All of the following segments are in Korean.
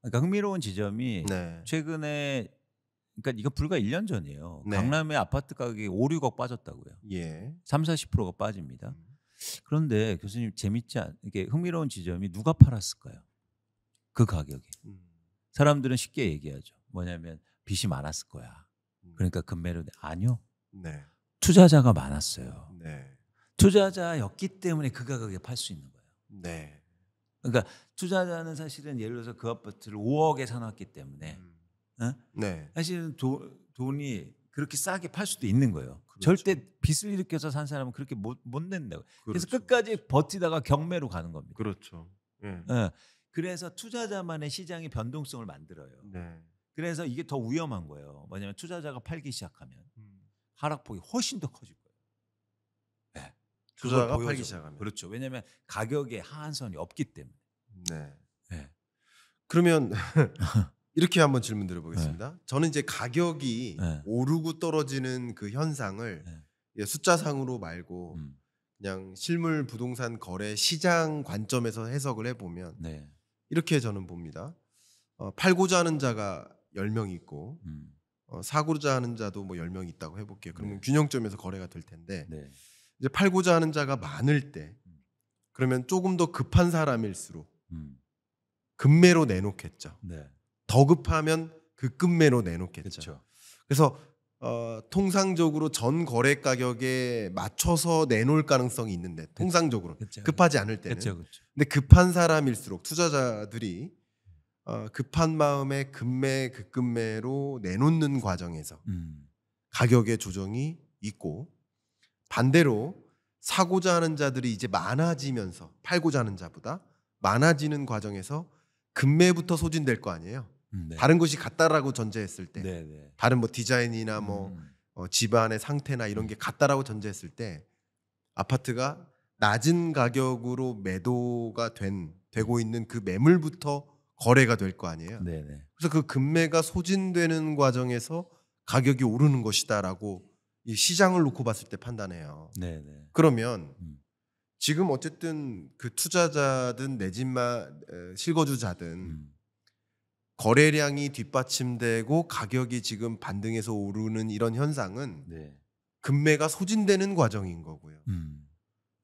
그러니까 흥미로운 지점이 네. 최근에 그러니까 이거 불과 1년 전이에요. 네. 강남의 아파트 가격이 5, 6억 빠졌다고요. 예. 3, 40%가 빠집니다. 음. 그런데 교수님 재밌지 않 이게 흥미로운 지점이 누가 팔았을까요? 그 가격이. 음. 사람들은 쉽게 얘기하죠. 뭐냐면 빚이 많았을 거야. 음. 그러니까 금매로 내- 아니요. 네. 투자자가 많았어요. 네. 투자자였기 때문에 그 가격에 팔 수 있는 거예요. 네. 그러니까 투자자는 사실은 예를 들어서 그 아파트를 5억에 사놨기 때문에 음. 어? 네. 사실은 도- 돈이 그렇게 싸게 팔 수도 있는 거예요. 그렇죠. 절대 빚을 일으켜서 산 사람은 그렇게 못, 못 낸다고. 그래서 그렇죠. 끝까지 버티다가 경매로 가는 겁니다. 그렇죠. 예. 예. 그래서 투자자만의 시장의 변동성을 만들어요. 네. 그래서 이게 더 위험한 거예요. 뭐냐면 투자자가 팔기 시작하면 음. 하락폭이 훨씬 더. 네. 투자가 보여줘. 팔기 시작하면. 그렇죠. 왜냐하면 가격에 하한선이 없기 때문에. 네. 네. 그러면 이렇게 한번 질문 드려보겠습니다. 저는 이제 가격이 네. 오르고 떨어지는 그 현상을 네. 예, 숫자상으로 말고 음, 그냥 실물 부동산 거래 시장 관점에서 해석을 해보면 네. 이렇게 저는 봅니다. 어, 팔고자 하는 자가 10명 있고 음, 어, 사고자 하는 자도 뭐 10명 있다고 해볼게요. 그러면 네. 균형점에서 거래가 될 텐데 네. 이제 팔고자 하는 자가 많을 때 그러면 조금 더 급한 사람일수록 음, 급매로 내놓겠죠. 네. 더 급하면 그 급매로 내놓겠죠. 그렇죠. 그래서 어, 통상적으로 전 거래 가격에 맞춰서 내놓을 가능성이 있는데 통상적으로 그렇죠. 급하지 않을 때는. 그렇죠. 근데 급한 사람일수록 투자자들이 어, 급한 마음에 급매 급급매로 내놓는 과정에서 음, 가격의 조정이 있고 반대로 사고자 하는 자들이 이제 많아지면서 팔고자 하는 자보다 많아지는 과정에서 급매부터 소진될 거 아니에요. 음, 네. 다른 것이 같다라고 전제했을 때 네, 네. 다른 뭐 디자인이나 뭐 음, 어, 집안의 상태나 이런 게 같다라고 전제했을 때 아파트가 낮은 가격으로 매도가 된 되고 있는 그 매물부터 거래가 될 거 아니에요. 네, 네. 그래서 그 금매가 소진되는 과정에서 가격이 오르는 것이다라고 이 시장을 놓고 봤을 때 판단해요. 네, 네. 그러면 음. 지금 어쨌든 그 투자자든 내 집마 에, 실거주자든 음, 거래량이 뒷받침되고 가격이 지금 반등해서 오르는 이런 현상은 네. 금매가 소진되는 과정인 거고요. 음,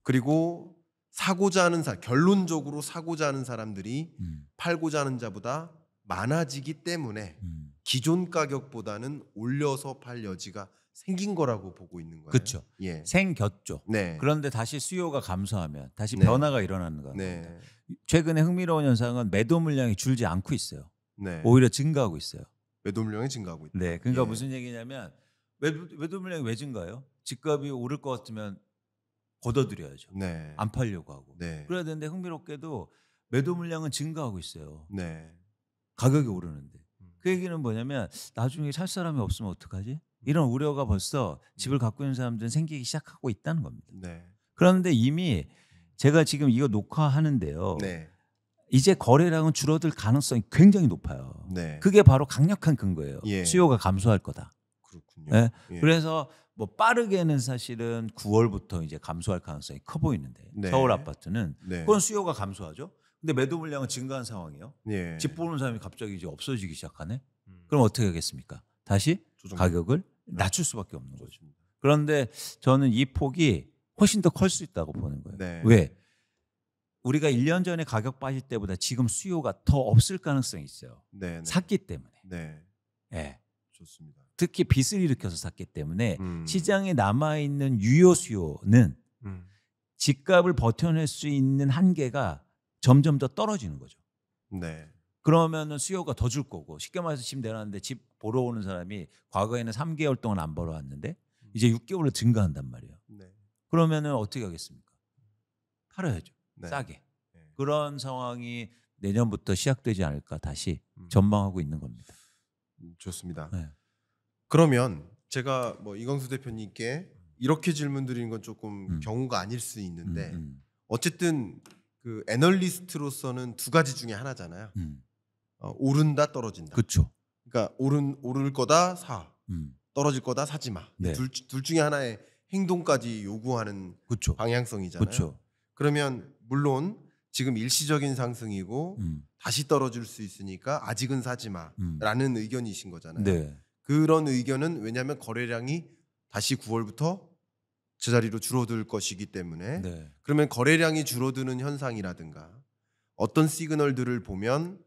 그리고 사고자 하는 사 결론적으로 사고자 하는 사람들이 음, 팔고자 하는 자보다 많아지기 때문에 음. 기존 가격보다는 올려서 팔 여지가 생긴 거라고 보고 있는 거예요. 그렇죠. 예. 생겼죠. 네. 그런데 다시 수요가 감소하면 다시 네. 변화가 일어나는 겁니다. 네. 최근에 흥미로운 현상은 매도 물량이 줄지 않고 있어요. 네. 오히려 증가하고 있어요. 매도 물량이 증가하고 있다. 네, 그러니까 예. 무슨 얘기냐면 매도, 매도 물량이 왜 증가해요? 집값이 오를 것 같으면 걷어들여야죠. 네. 안 팔려고 하고. 네. 그래야 되는데 흥미롭게도 매도 물량은 증가하고 있어요. 네. 가격이 오르는데. 음. 그 얘기는 뭐냐면 나중에 살 사람이 없으면 어떡하지? 이런 우려가 벌써 집을 갖고 있는 사람들은 생기기 시작하고 있다는 겁니다. 네. 그런데 이미 제가 지금 이거 녹화하는데요. 네. 이제 거래량은 줄어들 가능성이 굉장히 높아요. 네. 그게 바로 강력한 근거예요. 예. 수요가 감소할 거다. 그렇군요. 예. 예. 그래서 뭐 빠르게는 사실은 9월부터 이제 감소할 가능성이 커 보이는데 네. 서울 아파트는 네. 그건 수요가 감소하죠. 근데 매도 물량은 증가한 상황이에요. 예. 집 보는 사람이 갑자기 이제 없어지기 시작하네. 음. 그럼 어떻게 하겠습니까? 다시 조정- 가격을 낮출 수밖에 없는 거죠. 그런데 저는 이 폭이 훨씬 더 클 수 있다고 보는 거예요. 네. 왜? 우리가 1년 전에 가격 빠질 때보다 지금 수요가 더 없을 가능성이 있어요. 네. 네. 샀기 때문에. 네. 예. 좋습니다. 특히 빚을 일으켜서 샀기 때문에 음. 시장에 남아 있는 유효 수요는 음. 집값을 버텨낼 수 있는 한계가 점점 더 떨어지는 거죠. 네. 그러면은 수요가 더 줄 거고 쉽게 말해서 집 내놨는데 집 보러 오는 사람이 과거에는 3개월 동안 안 벌어 왔는데 이제 6개월로 증가한단 말이에요. 네. 그러면은 어떻게 하겠습니까? 팔아야죠. 네. 싸게. 네. 그런 상황이 내년부터 시작되지 않을까 다시 음. 전망하고 있는 겁니다. 음, 좋습니다. 네. 그러면 제가 뭐 이광수 대표님께 이렇게 질문 드리는 건 조금 음. 경우가 아닐 수 있는데 음, 음, 어쨌든 그 애널리스트로서는 두 가지 중에 하나잖아요. 음. 어, 오른다 떨어진다. 그렇죠. 그러니까 오른 오를 거다 사 음. 떨어질 거다 사지 마. 네. 둘, 둘 중에 하나의 행동까지 요구하는 그렇죠. 방향성이잖아요. 그렇죠. 그러면 물론 지금 일시적인 상승이고 음. 다시 떨어질 수 있으니까 아직은 사지 음. 마라는 의견이신 거잖아요. 네. 그런 의견은 왜냐하면 거래량이 다시 9월부터 제자리로 줄어들 것이기 때문에 네. 그러면 거래량이 줄어드는 현상이라든가 어떤 시그널들을 보면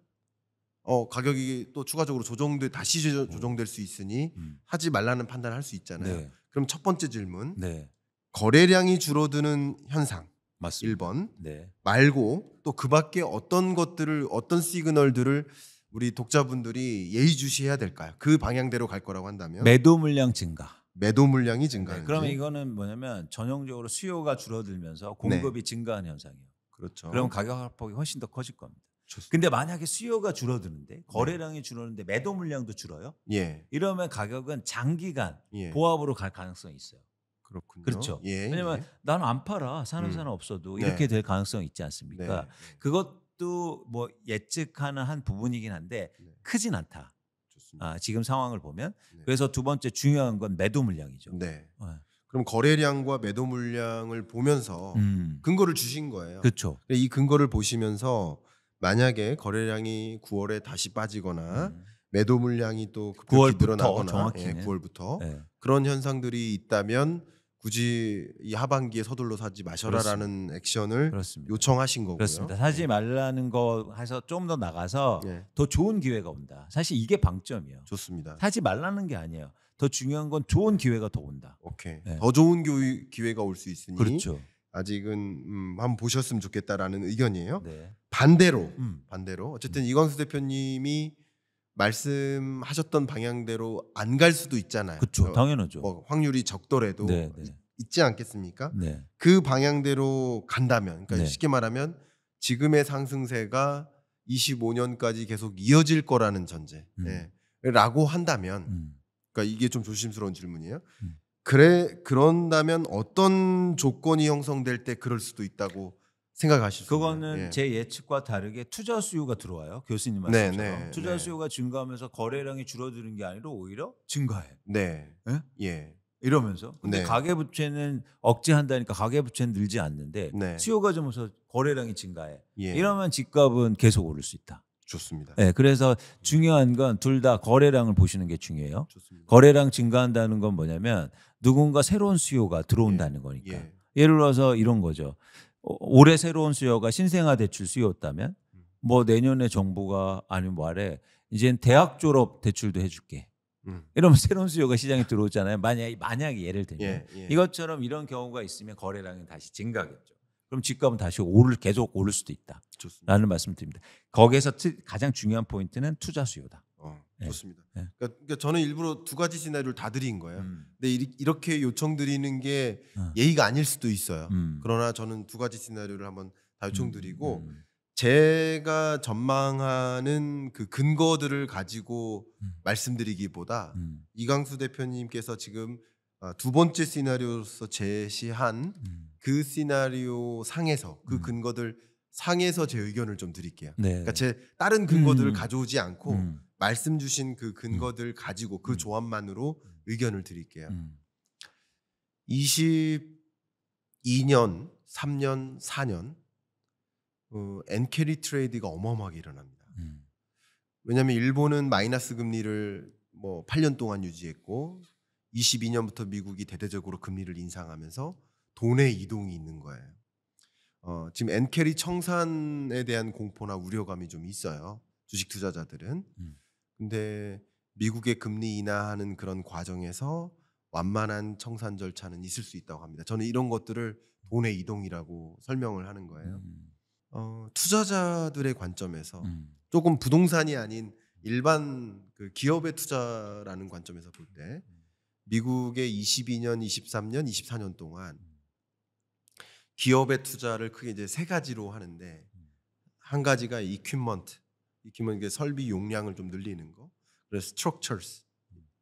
어 가격이 또 추가적으로 조정돼 다시 조- 조정될 수 있으니 음. 하지 말라는 판단을 할 수 있잖아요. 네. 그럼 첫 번째 질문 네. 거래량이 줄어드는 현상 맞습니다. 1번 네. 말고 또 그 밖에 어떤 것들을 어떤 시그널들을 우리 독자분들이 예의주시해야 될까요? 그 방향대로 갈 거라고 한다면 매도 물량 증가. 매도 물량이 네, 증가하는 그러면 이거는 뭐냐면 전형적으로 수요가 줄어들면서 공급이 증가하는 현상이에요. 그렇죠. 그럼 가격 하락폭이 훨씬 더 커질 겁니다. 좋습니다. 근데 만약에 수요가 줄어드는데 거래량이 줄어드는데 매도 물량도 줄어요. 예. 이러면 가격은 장기간 예. 보합으로 갈 가능성이 있어요. 그렇군요. 그렇죠. 예. 왜냐면 나는 안 팔아 사는 음. 사람 없어도 네. 이렇게 될 가능성이 있지 예. 않습니까? 네. 그것도 뭐 예측하는 한 부분이긴 한데 네. 크진 않다. 좋습니다. 아, 지금 상황을 보면 네. 그래서 두 번째 중요한 건 매도 물량이죠. 네. 네. 그럼 거래량과 매도 물량을 보면서 음. 근거를 주신 거예요. 그렇죠. 이 근거를 보시면서 만약에 거래량이 9월에 다시 빠지거나 음. 매도 물량이 또 9월부터 급격히 늘어나거나 정확히는. 예, 9월부터 네. 그런 현상들이 있다면 굳이 이 하반기에 서둘러 사지 마셔라라는 액션을 그렇습니다. 요청하신 거고요. 그렇습니다. 사지 말라는 거 해서 좀 더 나가서 예, 더 좋은 기회가 온다. 사실 이게 방점이에요. 좋습니다. 사지 말라는 게 아니에요. 더 중요한 건 좋은 기회가 더 온다. 오케이. 네. 더 좋은 교육, 기회가 올 수 있으니 그렇죠. 아직은 음, 한번 보셨으면 좋겠다라는 의견이에요. 네. 반대로 음. 반대로 어쨌든 이광수 대표님이 말씀하셨던 방향대로 안 갈 수도 있잖아요. 그렇죠. 어, 당연하죠. 뭐 확률이 적더라도 네, 네. 있- 있지 않겠습니까? 네. 그 방향대로 간다면, 그러니까 네. 쉽게 말하면 지금의 상승세가 25년까지 계속 이어질 거라는 전제. 음. 예. 라고 한다면, 음. 그러니까 이게 좀 조심스러운 질문이에요. 음. 그래 그런다면 어떤 조건이 형성될 때 그럴 수도 있다고 생각하실 수 그거는? 예. 제 예측과 다르게 투자 수요가 들어와요. 교수님 네, 말씀처럼 네, 투자 네. 수요가 증가하면서 거래량이 줄어드는 게 아니라 오히려 증가해. 네. 예? 예. 이러면서 근데 네. 가계 부채는 억제한다니까 가계 부채는 늘지 않는데 네. 수요가 좀서 거래량이 증가해. 예. 이러면 집값은 계속 오를 수 있다. 좋습니다. 네, 그래서 중요한 건 둘 다 거래량을 보시는 게 중요해요. 좋습니다. 거래량 증가한다는 건 뭐냐면 누군가 새로운 수요가 들어온다는 거니까. 예. 예를 들어서 이런 거죠. 어, 올해 새로운 수요가 신생아 대출 수요였다면 음. 뭐 내년에 정부가 아니면 뭐 아래 이젠 대학 졸업 대출도 해줄게. 음. 이러면 새로운 수요가 시장에 들어오잖아요. 만약에 만약에 예를 들면 예. 예. 이것처럼 이런 경우가 있으면 거래량이 다시 증가하겠죠. 그럼 집값은 다시 오를 계속 오를 수도 있다라는 좋습니다. 말씀드립니다. 거기에서 트- 가장 중요한 포인트는 투자 수요다. 어, 네. 좋습니다. 네. 그러니까, 그러니까 저는 일부러 두 가지 시나리오를 다 드린 거예요. 음. 근데 이- 이렇게 요청 드리는 게 어. 예의가 아닐 수도 있어요. 음. 그러나 저는 두 가지 시나리오를 한번 다 요청 드리고 음. 제가 전망하는 그 근거들을 가지고 음. 말씀드리기보다 음. 이강수 대표님께서 지금 아, 두 번째 시나리오로서 제시한 음. 그 시나리오 상에서 그 음. 근거들 상에서 제 의견을 좀 드릴게요. 네. 그러니까 제 다른 근거들을 음. 가져오지 않고 음. 말씀 주신 그 근거들 가지고 그 음. 조합만으로 의견을 드릴게요. 음. 22년, 3년, 4년 어, 엔캐리 트레이드가 어마어마하게 일어납니다. 음. 왜냐하면 일본은 마이너스 금리를 뭐 8년 동안 유지했고 22년부터 미국이 대대적으로 금리를 인상하면서 돈의 이동이 있는 거예요. 어, 지금 엔캐리 청산에 대한 공포나 우려감이 좀 있어요. 주식 투자자들은. 음. 근데 미국의 금리 인하하는 그런 과정에서 완만한 청산 절차는 있을 수 있다고 합니다. 저는 이런 것들을 돈의 이동이라고 설명을 하는 거예요. 음. 어, 투자자들의 관점에서 음. 조금 부동산이 아닌 일반 그 기업의 투자라는 관점에서 볼 때 미국의 22년, 23년, 24년 동안 기업의 투자를 크게 이제 세 가지로 하는데 한 가지가 이퀴먼트, 이퀴먼트 설비 용량을 좀 늘리는 거. 그래서 structures,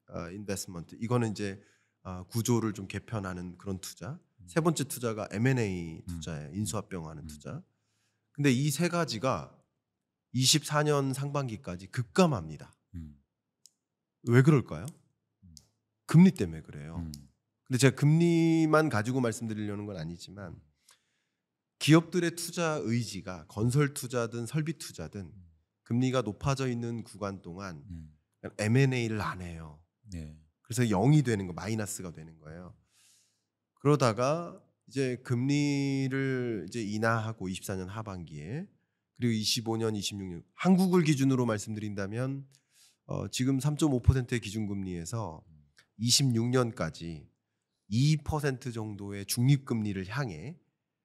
어, investment 이거는 이제 어, 구조를 좀 개편하는 그런 투자. 세 번째 투자가 M&A 투자예요. 인수합병하는 음. 투자. 근데 이 세 가지가 24년 상반기까지 급감합니다. 음. 왜 그럴까요? 금리 때문에 그래요. 음. 근데 제가 금리만 가지고 말씀드리려는 건 아니지만 기업들의 투자 의지가 건설 투자든 설비 투자든 금리가 높아져 있는 구간 동안 음. M&A를 안 해요. 네. 그래서 0이 되는 거 마이너스가 되는 거예요. 그러다가 이제 금리를 이제 인하하고 24년 하반기에 그리고 25년, 26년 한국을 기준으로 말씀드린다면 어, 지금 3.5%의 기준금리에서 26년까지 2% 정도의 중립금리를 향해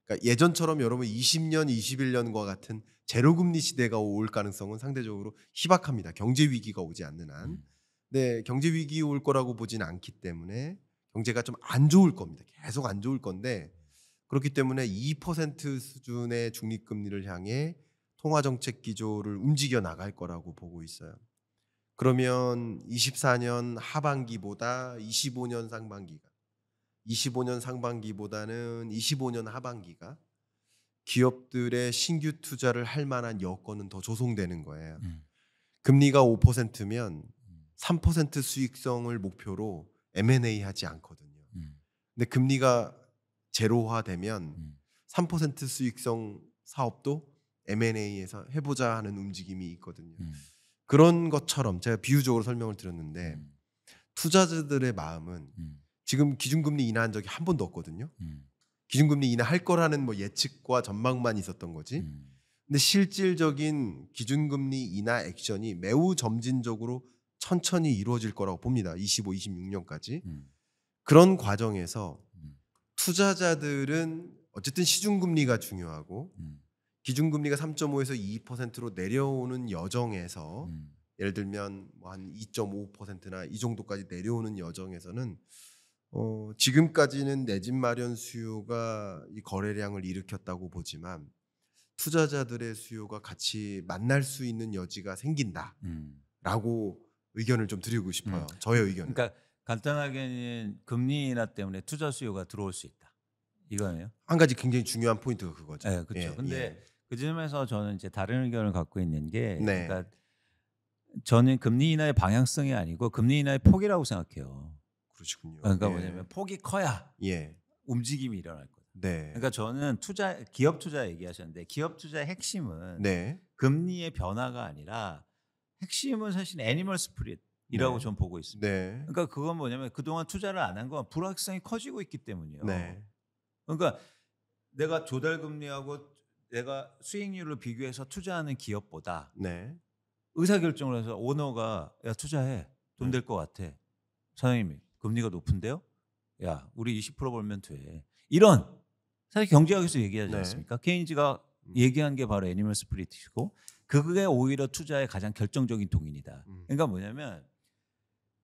그러니까 예전처럼 여러분 20년, 21년과 같은 제로금리 시대가 올 가능성은 상대적으로 희박합니다. 경제 위기가 오지 않는 한. 음. 네, 경제 위기 올 거라고 보진 않기 때문에 경제가 좀 안 좋을 겁니다. 계속 안 좋을 건데 그렇기 때문에 2% 수준의 중립 금리를 향해 통화 정책 기조를 움직여 나갈 거라고 보고 있어요. 그러면 24년 하반기보다 25년 상반기가 25년 상반기보다는 25년 하반기가 기업들의 신규 투자를 할 만한 여건은 더 조성되는 거예요. 음. 금리가 5%면 음. 3% 수익성을 목표로 M&A 하지 않거든요. 음. 근데 금리가 제로화되면 음. 3% 수익성 사업도 M&A에서 해보자 하는 움직임이 있거든요. 음. 그런 것처럼 제가 비유적으로 설명을 드렸는데 음. 투자자들의 마음은 음. 지금 기준금리 인하한 적이 한 번도 없거든요. 음. 기준금리 인하할 거라는 뭐 예측과 전망만 있었던 거지. 음. 근데 실질적인 기준금리 인하 액션이 매우 점진적으로 천천히 이루어질 거라고 봅니다. 25, 26년까지. 음. 그런 과정에서 음. 투자자들은 어쨌든 시중금리가 중요하고 음. 기준금리가 3.5에서 2%로 내려오는 여정에서 음. 예를 들면 뭐 한 2.5%나 이 정도까지 내려오는 여정에서는 어, 지금까지는 내 집 마련 수요가 이 거래량을 일으켰다고 보지만 투자자들의 수요가 같이 만날 수 있는 여지가 생긴다라고 음. 의견을 좀 드리고 싶어요. 저의 의견은. 그러니까 간단하게는 금리 인하 때문에 투자 수요가 들어올 수 있다. 이거네요. 한 가지 굉장히 중요한 포인트가 그거죠. 네, 그렇죠. 예, 근데 예. 그 점에서 저는 이제 다른 의견을 갖고 있는 게 네. 그러니까 저는 금리 인하의 방향성이 아니고 금리 인하의 폭이라고 생각해요. 그러시군요. 그러니까 예. 뭐냐면 폭이 커야 예. 움직임이 일어날 거다. 네. 그러니까 저는 투자 기업 투자 얘기하셨는데 기업 투자의 핵심은 네. 금리의 변화가 아니라 핵심은 사실 animal spirit이라고 네. 전 보고 있습니다. 네. 그러니까 그건 뭐냐면 그동안 투자를 안 한 건 불확실성이 커지고 있기 때문이에요. 네. 그러니까 내가 조달 금리하고 내가 수익률을 비교해서 투자하는 기업보다 네. 의사 결정을 해서 오너가 야 투자해 돈 네. 될것 같아 사장님이 금리가 높은데요 야 우리 20% 벌면 돼 이런 사실 경제학에서 얘기하지 네. 않습니까 케인즈가 음. 얘기한 게 바로 animal spirit이고 그게 오히려 투자의 가장 결정적인 동인이다 음. 그러니까 뭐냐면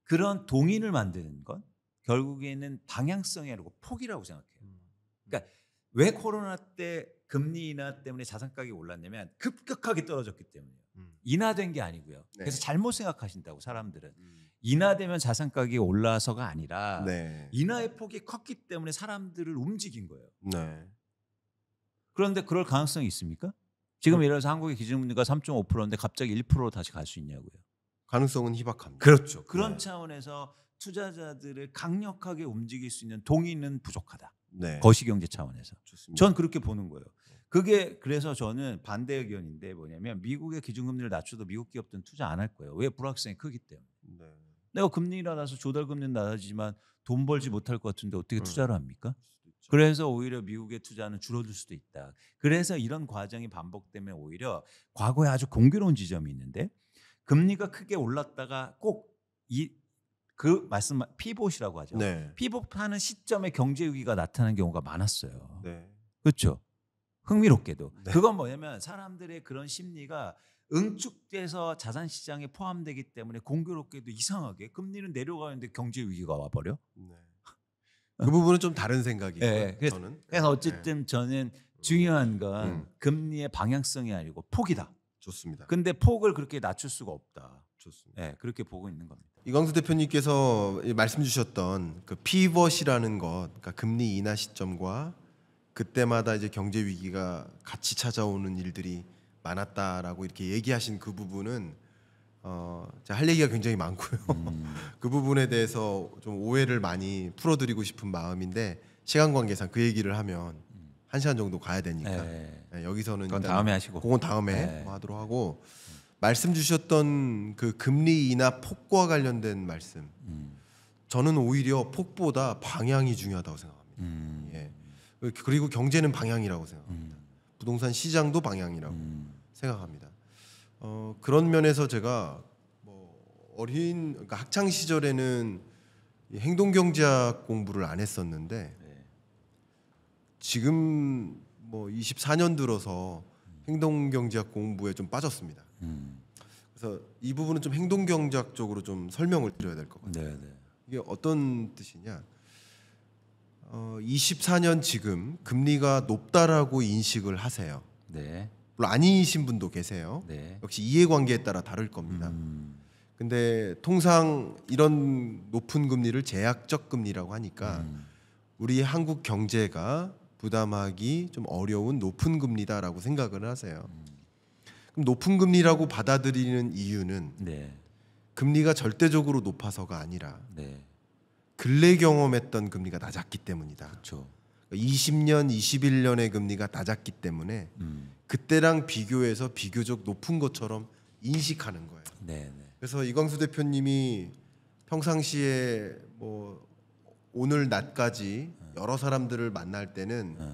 그런 동인을 만드는 건 결국에는 방향성이 아니고 폭이라고 생각해요 음. 왜 코로나 때 금리 인하 때문에 자산 가격이 올랐냐면 급격하게 떨어졌기 때문이에요. 음. 인하된 게 아니고요. 네. 그래서 잘못 생각하신다고 사람들은 음. 인하되면 자산 가격이 올라서가 아니라 네. 인하의 폭이 컸기 때문에 사람들을 움직인 거예요. 네. 그런데 그럴 가능성이 있습니까? 지금 예를 들어서 한국의 기준금리가 3.5%인데 갑자기 1%로 다시 갈 수 있냐고요. 가능성은 희박합니다. 그렇죠. 그런 네. 차원에서 투자자들을 강력하게 움직일 수 있는 동의는 부족하다. 네. 거시경제 차원에서. 좋습니다. 전 그렇게 보는 거예요. 그게 그래서 저는 반대 의견인데 뭐냐면 미국의 기준금리를 낮춰도 미국 기업들은 투자 안 할 거예요. 왜 불확실성이 크기 때문에. 네. 내가 금리 낮아서 조달 금리는 낮아지지만 돈 벌지 못할 것 같은데 어떻게 음. 투자를 합니까? 그래서 오히려 미국의 투자는 줄어들 수도 있다. 그래서 이런 과정이 반복되면 오히려 과거에 아주 공교로운 지점이 있는데 금리가 크게 올랐다가 꼭 이 그 말씀 피봇이라고 하죠. 네. 피봇하는 시점에 경제 위기가 나타나는 경우가 많았어요. 네. 그렇죠. 흥미롭게도 네. 그건 뭐냐면 사람들의 그런 심리가 응축돼서 자산 시장에 포함되기 때문에 공교롭게도 이상하게 금리는 내려가는데 경제 위기가 와버려. 네. 그 부분은 좀 다른 생각이에요. 예, 그래서- 저는. 그래서 어쨌든 저는 중요한 건 음. 금리의 방향성이 아니고 폭이다. 좋습니다. 근데 폭을 그렇게 낮출 수가 없다. 좋습니다. 예, 그렇게 보고 있는 겁니다. 이광수 대표님께서 이 말씀 주셨던 그 피벗이라는 것, 그러니까 금리 인하 시점과 그때마다 이제 경제 위기가 같이 찾아오는 일들이 많았다라고 이렇게 얘기하신 그 부분은 어, 제가 할 얘기가 굉장히 많고요. 음. 그 부분에 대해서 좀 오해를 많이 풀어드리고 싶은 마음인데 시간 관계상 그 얘기를 하면 한 시간 정도 가야 되니까 네. 네, 여기서는 그건 다음에 하시고. 그건 다음에 네. 뭐 하도록 하고 말씀 주셨던 그 금리 인하 폭과 관련된 말씀 음. 저는 오히려 폭보다 방향이 중요하다고 생각합니다. 음. 예. 그리고 경제는 방향이라고 생각합니다. 부동산 시장도 방향이라고 음. 생각합니다. 어, 그런 면에서 제가 뭐 어린 그러니까 학창 시절에는 이 행동 경제학 공부를 안 했었는데 네. 지금 뭐 24년 들어서 행동 경제학 공부에 좀 빠졌습니다. 음. 그래서 이 부분은 좀 행동 경제학 쪽으로 좀 설명을 드려야 될 것 같아요. 네, 네. 이게 어떤 뜻이냐? 어, 24년 지금 금리가 높다라고 인식을 하세요. 네. 물론 아니신 분도 계세요. 네. 역시 이해관계에 따라 다를 겁니다. 음. 근데 통상 이런 높은 금리를 제약적 금리라고 하니까 음. 우리 한국 경제가 부담하기 좀 어려운 높은 금리다라고 생각을 하세요. 그럼 높은 금리라고 받아들이는 이유는 네. 금리가 절대적으로 높아서가 아니라 네. 근래 경험했던 금리가 낮았기 때문이다. 그렇죠. 20년, 21년의 금리가 낮았기 때문에 음. 그때랑 비교해서 비교적 높은 것처럼 인식하는 거예요. 네, 네. 그래서 이광수 대표님이 평상시에 뭐 오늘 낮까지 여러 사람들을 만날 때는 네.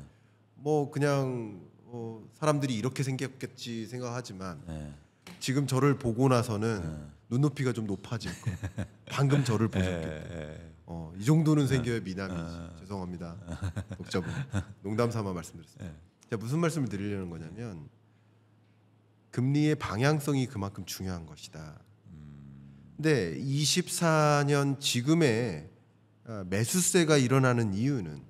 뭐 그냥 어 사람들이 이렇게 생겼겠지 생각하지만 네. 지금 저를 보고 나서는 눈높이가 좀 높아질 거. 방금 저를 보셨기 때문에. 네. 어, 이 정도는 생겨야 미남이지. 죄송합니다. 독자분. 농담 삼아 말씀드렸습니다. 네. 제가 무슨 말씀을 드리려는 거냐면 금리의 방향성이 그만큼 중요한 것이다. 근데 24년 지금의 아, 매수세가 일어나는 이유는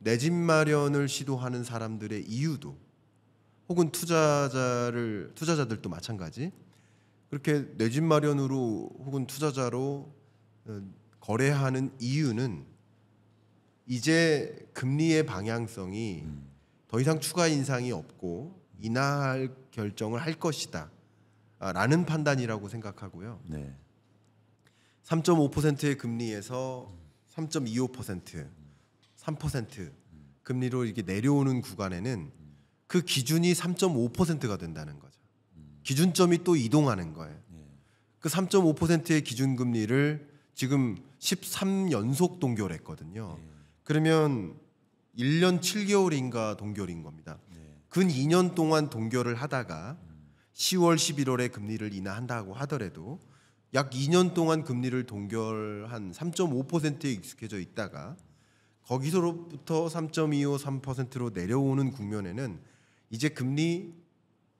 내 집 마련을 시도하는 사람들의 이유도 혹은 투자자를 투자자들도 마찬가지 그렇게 내 집 마련으로 혹은 투자자로 어, 거래하는 이유는 이제 금리의 방향성이 더 이상 추가 인상이 없고 인하할 결정을 할 것이다. 아, 라는 판단이라고 생각하고요. 네. 3.5%의 금리에서 3.25%, 3% 금리로 이렇게 내려오는 구간에는 그 기준이 3.5%가 된다는 거죠. 기준점이 또 이동하는 거예요. 그 3.5%의 기준 금리를 지금 13연속 동결 했거든요. 그러면 1년 7개월인가 동결인 겁니다. 근 2년 동안 동결을 하다가 10월, 11월에 금리를 인하한다고 하더라도 약 2년 동안 금리를 동결한 3.5%에 익숙해져 있다가 거기서부터 3.25, 3%로 내려오는 국면에는 이제 금리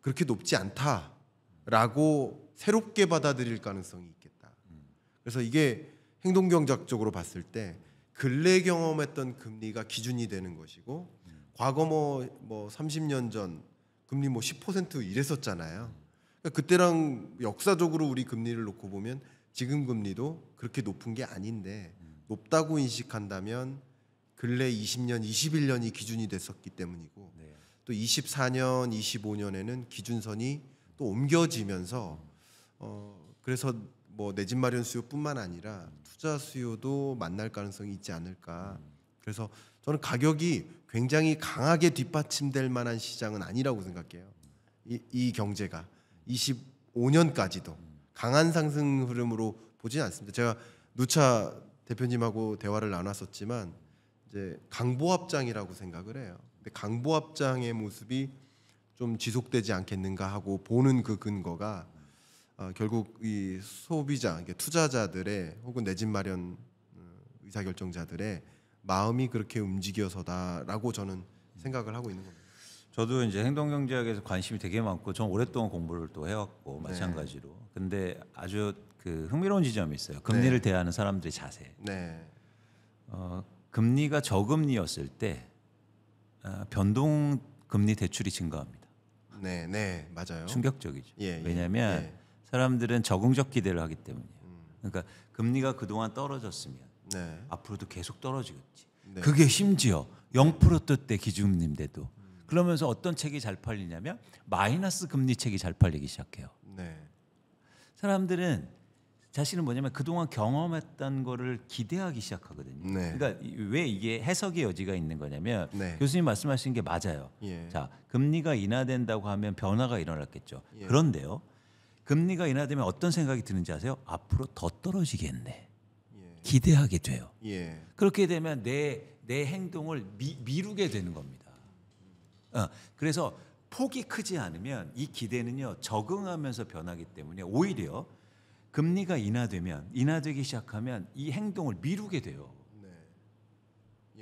그렇게 높지 않다라고 새롭게 받아들일 가능성이 있겠다. 그래서 이게 행동경제학적으로 봤을 때 근래 경험했던 금리가 기준이 되는 것이고 과거 뭐, 뭐 30년 전 금리 뭐 10% 이랬었잖아요. 그러니까 그때랑 역사적으로 우리 금리를 놓고 보면 지금 금리도 그렇게 높은 게 아닌데 높다고 인식한다면 근래 20년, 21년이 기준이 됐었기 때문이고 네. 또 24년, 25년에는 기준선이 또 옮겨지면서 어 그래서 뭐 내 집 마련 수요뿐만 아니라 투자 수요도 만날 가능성이 있지 않을까. 그래서 저는 가격이 굉장히 강하게 뒷받침될 만한 시장은 아니라고 생각해요. 이, 이 경제가 25년까지도 강한 상승 흐름으로 보진 않습니다. 제가 누차 대표님하고 대화를 나눴었지만 이제 강보합장이라고 생각을 해요. 근데 강보합장의 모습이 좀 지속되지 않겠는가 하고 보는 그 근거가 어, 결국 이 소비자, 투자자들의 혹은 내 집 마련 어, 의사결정자들의 마음이 그렇게 움직여서다라고 저는 생각을 하고 있는 겁니다. 저도 이제 행동경제학에서 관심이 되게 많고 전 오랫동안 공부를 또 해왔고 네. 마찬가지로. 근데 아주 그 흥미로운 지점이 있어요. 금리를 네. 대하는 사람들의 자세. 네, 어, 금리가 저금리였을 때 어, 변동 금리 대출이 증가합니다. 네, 네, 맞아요. 충격적이죠. 예, 예, 왜냐하면 예. 사람들은 적응적 기대를 하기 때문이에요. 음. 그러니까 금리가 그동안 떨어졌으면 네, 앞으로도 계속 떨어지겠지. 네. 그게 심지어 0%대 기준금리인데도 그러면서 어떤 책이 잘 팔리냐면 마이너스 금리 책이 잘 팔리기 시작해요. 네, 사람들은 자신은 뭐냐면 그동안 경험했던 거를 기대하기 시작하거든요. 네. 그러니까 이- 왜 이게 해석의 여지가 있는 거냐면 네. 교수님 말씀하신 게 맞아요. 예. 자, 금리가 인하된다고 하면 변화가 일어났겠죠. 예. 그런데요. 금리가 인하되면 어떤 생각이 드는지 아세요? 앞으로 더 떨어지겠네. 예. 기대하게 돼요. 예. 그렇게 되면 내, 내 행동을 미, 미루게 되는 겁니다. 어, 그래서 폭이 크지 않으면 이 기대는요 적응하면서 변하기 때문에 오히려 금리가 인하되면 인하되기 시작하면 이 행동을 미루게 돼요. 네.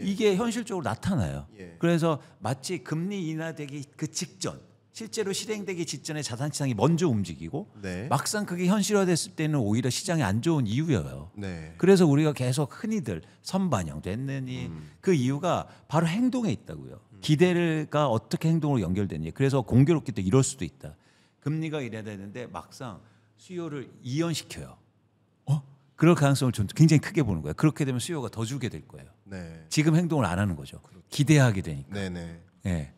예. 이게 현실적으로 나타나요. 예. 그래서 마치 금리 인하되기 그 직전, 실제로 실행되기 직전에 자산 시장이 먼저 움직이고 네. 막상 그게 현실화됐을 때는 오히려 시장이 안 좋은 이유예요. 네. 그래서 우리가 계속 흔히들 선반영 됐느니 음. 그 이유가 바로 행동에 있다고요. 기대가 어떻게 행동으로 연결되니 그래서 공교롭게 또 이럴 수도 있다. 금리가 이래야 되는데 막상 수요를 이연시켜요. 어? 그럴 가능성을 좀 굉장히 크게 보는 거예요. 그렇게 되면 수요가 더 줄게 될 거예요. 네. 지금 행동을 안 하는 거죠. 기대하게 되니까. 네, 네. 예.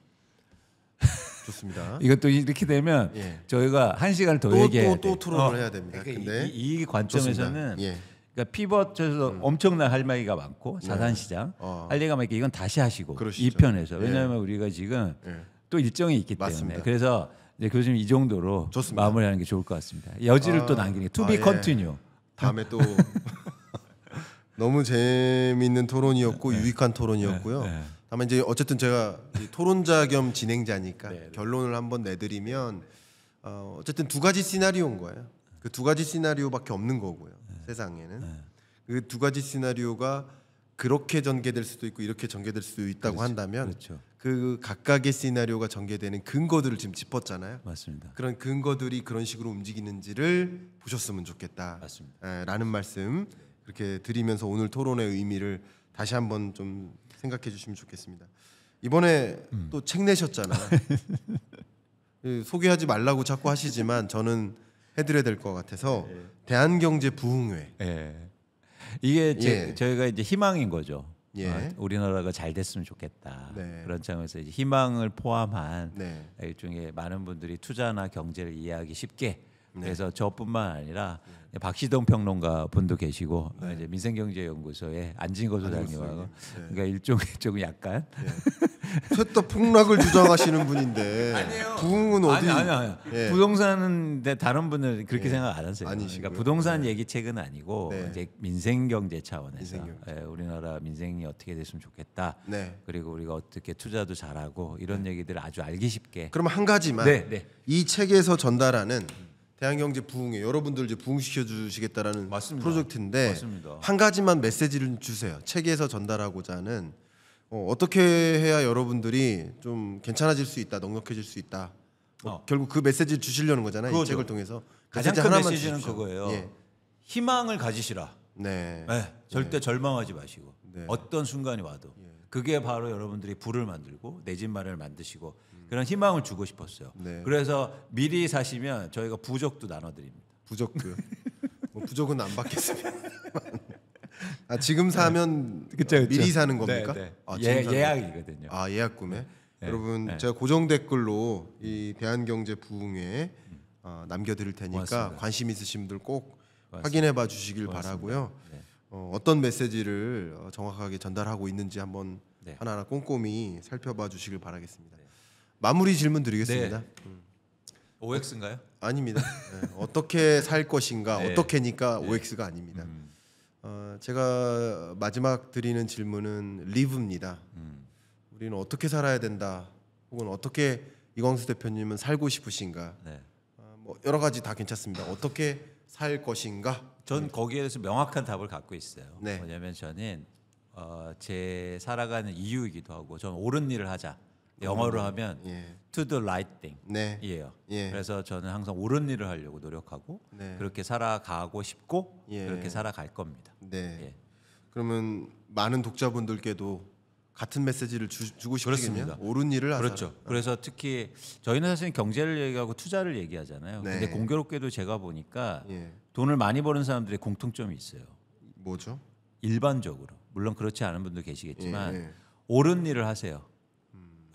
좋습니다. 이것도 이렇게 되면 예. 저희가 한 시간을 더 또, 얘기해야 또, 또 돼. 토론을 해야 됩니다. 그러니까 근데 이, 이. 관점에서는 예. 그러니까 피벗에서 엄청난 할 말기가 많고 자산 시장 어. 할 얘기가 많으니까 이건 다시 하시고 그러시죠. 이 편에서 예. 왜냐하면 우리가 지금 예. 또 일정이 있기 때문에 맞습니다. 그래서 이제 교수님 이 정도로 좋습니다. 마무리하는 게 좋을 것 같습니다. 여지를 아, 또 남기는 to 아, be 예. continue. 다음에 또 너무 재미있는 토론이었고 유익한 토론이었고요. 네. 다만 이제 어쨌든 제가 이 토론자 겸 진행자니까 네, 네. 결론을 한번 내드리면 어, 어쨌든 두 가지 시나리오인 거예요. 그 두 가지 시나리오밖에 없는 거고요. 세상에는 그 두 가지 시나리오가 그렇게 전개될 수도 있고 이렇게 전개될 수도 있다고 한다면 그렇죠. 그 각각의 시나리오가 전개되는 근거들을 지금 짚었잖아요. 맞습니다. 그런 근거들이 그런 식으로 움직이는지를 보셨으면 좋겠다. 맞습니다. 에, 라는 말씀 그렇게 드리면서 오늘 토론의 의미를 다시 한번 좀 생각해 주시면 좋겠습니다. 이번에 음. 또책 내셨잖아. 그 소개하지 말라고 자꾸 하시지만 저는 해드려야 될 것 같아서 네. 대한경제 부흥회. 예. 이게 제, 예. 저희가 이제 희망인 거죠. 예. 아, 우리나라가 잘 됐으면 좋겠다. 네. 그런 차원에서 이제 희망을 포함한 네. 일종의 많은 분들이 투자나 경제를 이해하기 쉽게 네. 그래서 저뿐만 아니라 박시동 평론가 분도 계시고 이제 민생경제연구소의 안진거 소장님하고 네. 그러니까 일종의 조금 약간 쇠떡 폭락을 주장하시는 분인데 부흥은 어디? 아니 아니 아니 예. 부동산은 데 다른 분은 그렇게 예. 생각 안 하세요. 아니시고요. 그러니까 부동산 얘기 책은 아니고 네. 이제 민생 경제 차원에서 민생경제. 예, 우리나라 민생이 어떻게 됐으면 좋겠다. 네. 그리고 우리가 어떻게 투자도 잘하고 이런 얘기들을 아주 알기 쉽게. 그러면 한 가지만 네, 네. 이 책에서 전달하는 대한경제 부흥회 여러분들 이제 부흥시켜 주시겠다라는. 프로젝트인데 맞습니다. 한 가지만 메시지를 주세요. 책에서 전달하고자 하는 어, 어떻게 해야 여러분들이 좀 괜찮아질 수 있다, 넉넉해질 수 있다. 뭐 어. 결국 그 메시지를 주시려는 거잖아요. 이 그거죠. 책을 통해서 가장 메시지 큰 메시지는 주십시오. 그거예요. 예. 희망을 가지시라. 네. 네, 절대 절망하지 마시고 네. 어떤 순간이 와도 그게 바로 여러분들이 불을 만들고 내 집 마련을 만드시고 그런 희망을 주고 싶었어요. 네. 그래서 미리 사시면 저희가 부적도 나눠드립니다. 부적도요. 뭐 부적은 안 받겠습니다. 아, 지금 사면 그쵸, 그쵸. 미리 사는 겁니까? 네, 네. 아, 예, 예약이거든요. 아 예약 구매. 네. 여러분 네. 제가 고정 댓글로 이 대한경제 부흥회 어, 남겨드릴 테니까 고맙습니다. 관심 있으신 분들 꼭 고맙습니다. 확인해봐 주시길 고맙습니다. 바라고요. 네. 어, 어떤 메시지를 어, 정확하게 전달하고 있는지 한번 네. 하나하나 꼼꼼히 살펴봐 주시길 바라겠습니다. 마무리 질문 드리겠습니다. 네. 음. OX인가요? 아닙니다. 네. 어떻게 살 것인가 네. 어떻게니까 OX가 아닙니다. 음, 어, 제가 마지막 드리는 질문은 리브입니다. 음. 우리는 어떻게 살아야 된다. 혹은 어떻게 이광수 대표님은 살고 싶으신가. 네. 어, 뭐 여러 가지 다 괜찮습니다. 어떻게 살 것인가. 전 거기에 대해서 명확한 답을 갖고 있어요. 네. 뭐냐면 저는 어, 제 살아가는 이유이기도 하고 저는 옳은 일을 하자. 영어로 하면 예. to the right thing. 네. 이에요. 예. 그래서 저는 항상 옳은 일을 하려고 노력하고 네. 그렇게 살아가고 싶고 예. 그렇게 살아갈 겁니다. 네. 예. 그러면 많은 독자분들께도 같은 메시지를 주, 고. 그렇습니다. 옳은 일을 하자. 그렇죠. 그래서 특히 저희는 사실 경제를 얘기하고 투자를 얘기하잖아요. 네. 근데 공교롭게도 제가 보니까 예. 돈을 많이 버는 사람들의 공통점이 있어요. 뭐죠? 일반적으로 물론 그렇지 않은 분도 계시겠지만 예, 예. 옳은 일을 하세요.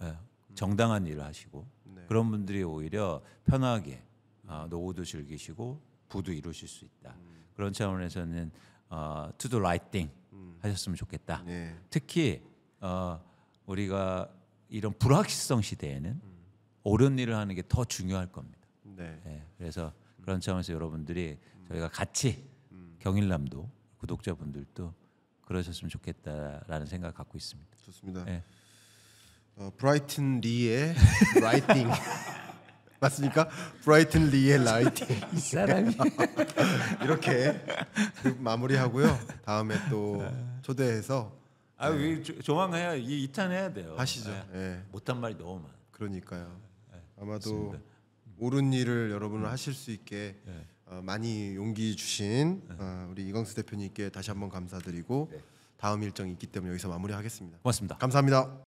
예, 정당한 일을 하시고 네. 그런 분들이 오히려 편하게 아, 노후도 즐기시고 부도 이루실 수 있다. 그런 차원에서는 어, to do right thing 음. 하셨으면 좋겠다. 네. 특히 어, 우리가 이런 불확실성 시대에는 옳은 일을 하는 게 더 중요할 겁니다. 네. 예, 그래서 그런 차원에서 여러분들이 저희가 같이 음. 경일남도 구독자분들도 그러셨으면 좋겠다라는 생각 을 갖고 있습니다. 좋습니다. 네. 어, 브라이튼 리의 라이팅 맞습니까? 브라이튼 리의 라이팅 이 사람이 이렇게 마무리하고요. 다음에 또 초대해서 아, 이 조- 조만간 해야 이 2탄 해야 돼요. 하시죠. 예. 예. 못한 말이 너무 많아. 그러니까요. 아마도 맞습니다. 옳은 일을 여러분은 하실 수 있게 네. 어, 많이 용기 주신 어, 우리 이광수 대표님께 다시 한번 감사드리고 네. 다음 일정이 있기 때문에 여기서 마무리하겠습니다. 고맙습니다. 감사합니다.